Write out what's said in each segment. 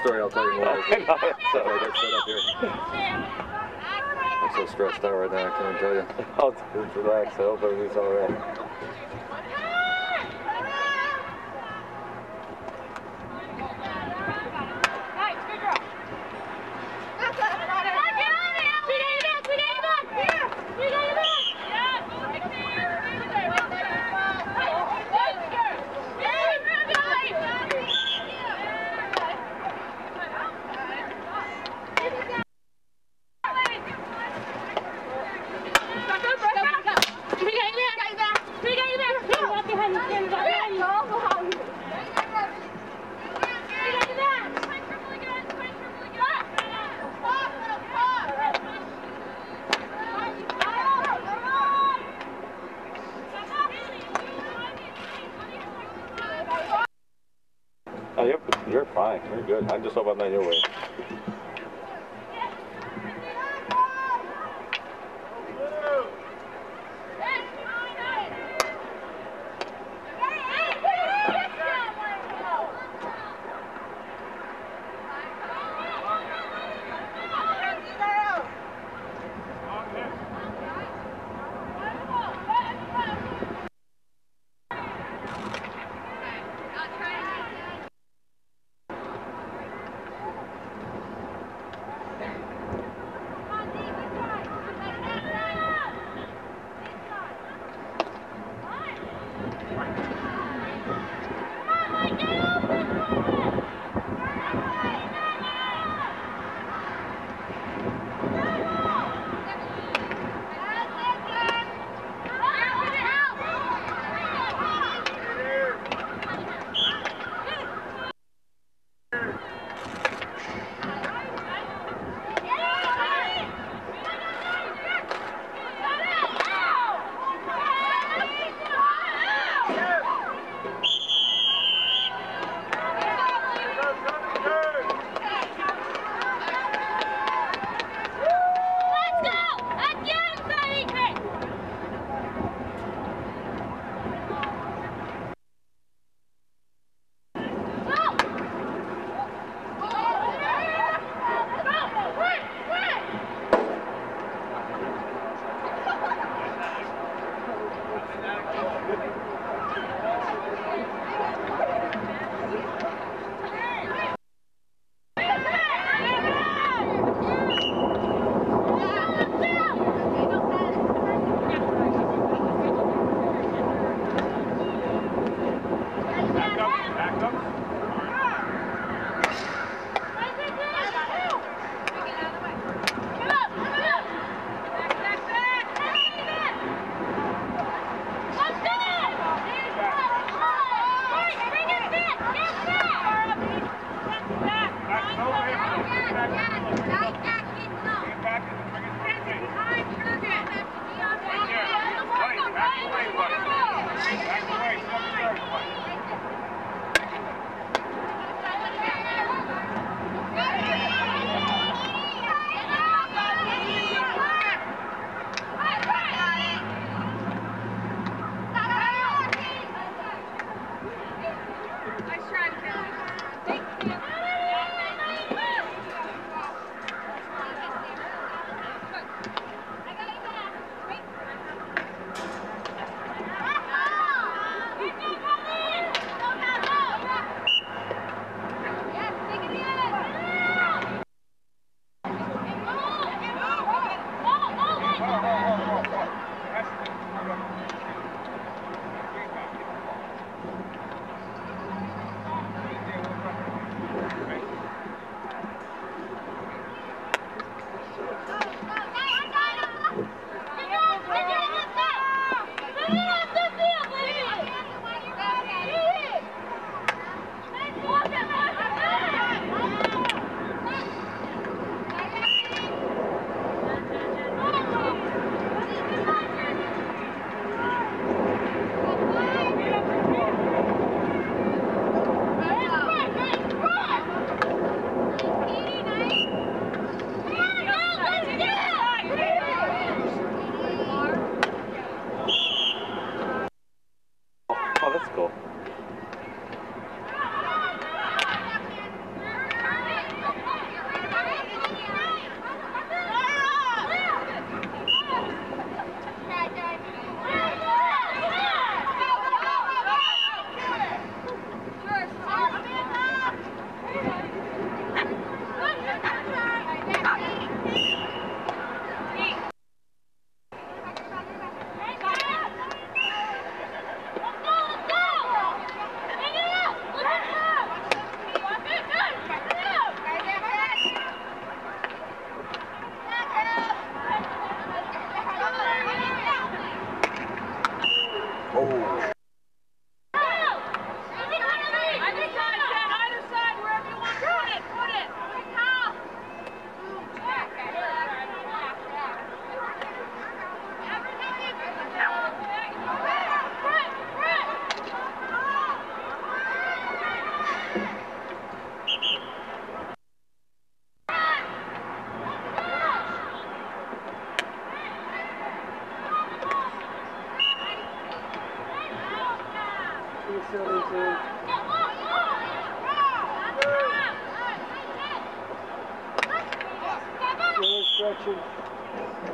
story I'll tell you more. I know. So, like, up here. I'm so stressed out right now, I can't tell you. I'll relax. I hope everything's all right. عندي صبر نايوين that's cool. Oh. Churchill.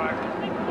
Mark.